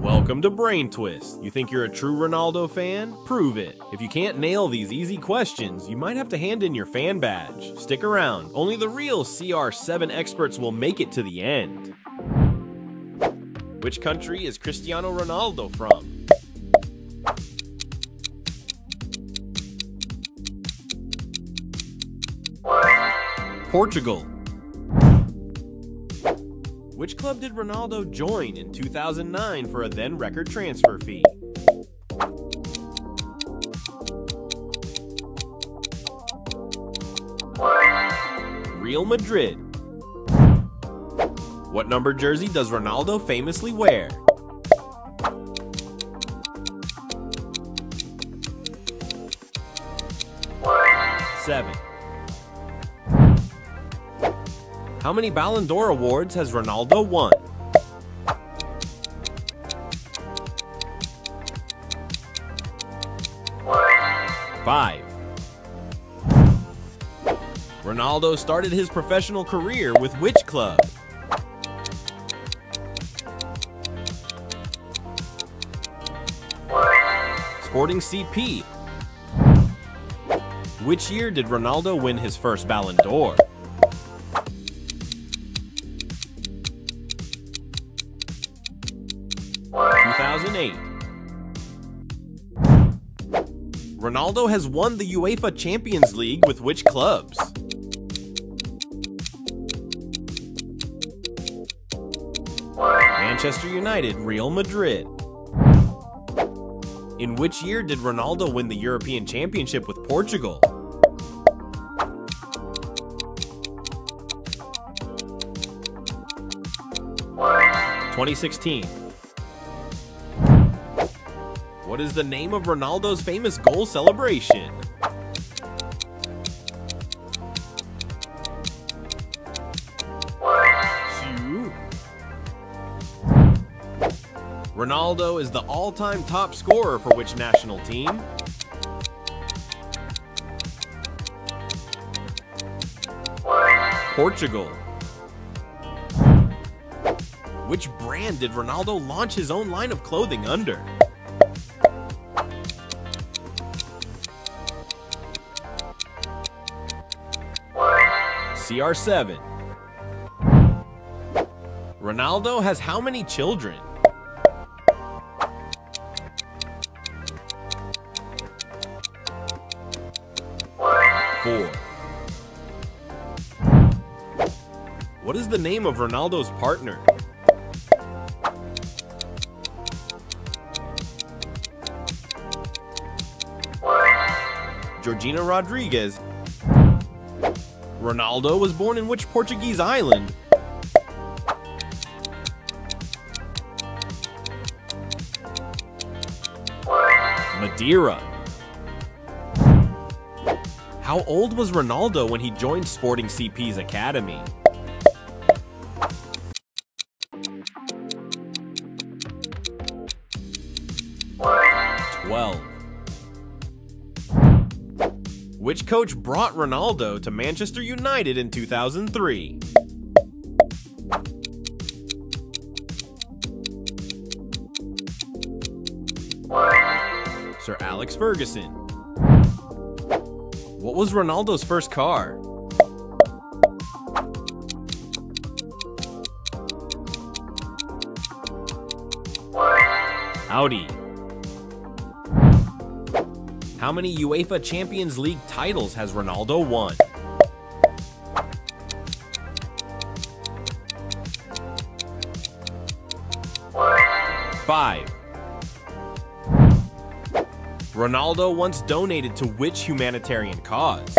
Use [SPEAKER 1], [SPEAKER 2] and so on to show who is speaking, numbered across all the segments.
[SPEAKER 1] Welcome to Brain Twist. You think you're a true Ronaldo fan? Prove it. If you can't nail these easy questions, you might have to hand in your fan badge. Stick around, only the real CR7 experts will make it to the end. Which country is Cristiano Ronaldo from? Portugal. Which club did Ronaldo join in 2009 for a then record transfer fee? Real Madrid. What number jersey does Ronaldo famously wear? Seven. How many Ballon d'Or awards has Ronaldo won? Five. Ronaldo started his professional career with which club? Sporting CP. Which year did Ronaldo win his first Ballon d'Or? Two thousand eight. Ronaldo has won the UEFA Champions League with which clubs? Manchester United, Real Madrid. In which year did Ronaldo win the European Championship with Portugal? Twenty sixteen. What is the name of Ronaldo's famous goal celebration? Ronaldo is the all-time top scorer for which national team? Portugal. Which brand did Ronaldo launch his own line of clothing under? CR7. Ronaldo has how many children? Four. What is the name of Ronaldo's partner? Georgina Rodriguez. Ronaldo was born in which Portuguese island? Madeira. How old was Ronaldo when he joined Sporting CP's academy? Which coach brought Ronaldo to Manchester United in 2003? Sir Alex Ferguson. What was Ronaldo's first car? Audi. How many UEFA Champions League titles has Ronaldo won? Five. Ronaldo once donated to which humanitarian cause?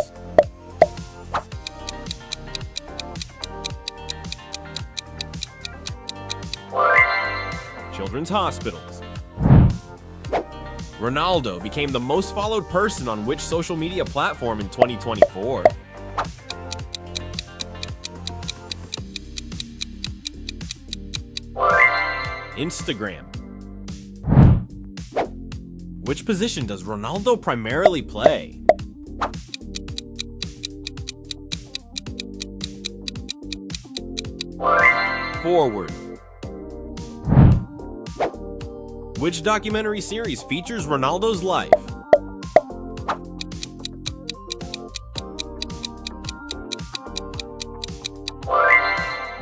[SPEAKER 1] Children's hospitals. Ronaldo became the most followed person on which social media platform in 2024? Instagram. Which position does Ronaldo primarily play? Forward. Which documentary series features Ronaldo's life?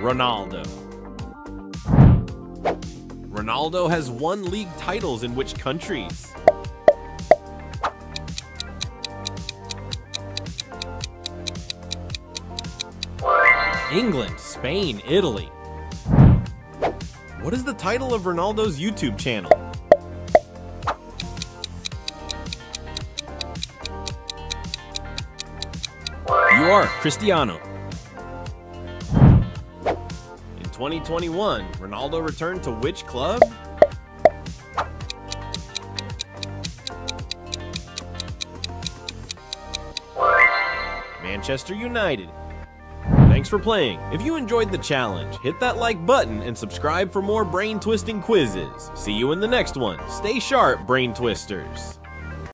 [SPEAKER 1] Ronaldo. Ronaldo has won league titles in which countries? England, Spain, Italy. What is the title of Ronaldo's YouTube channel? Are Cristiano. In 2021, Ronaldo returned to which club? Manchester United. Thanks for playing. If you enjoyed the challenge, hit that like button and subscribe for more brain twisting quizzes. See you in the next one. Stay sharp, brain twisters.